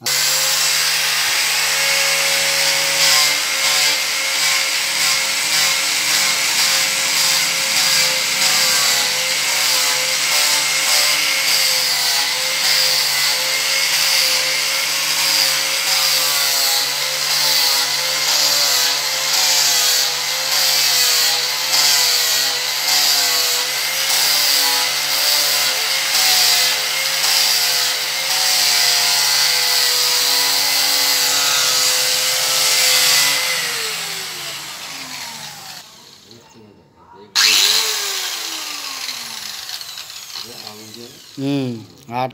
Uh Hmm, हम्म आठ